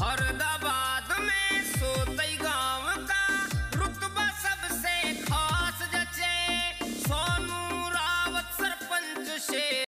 Arda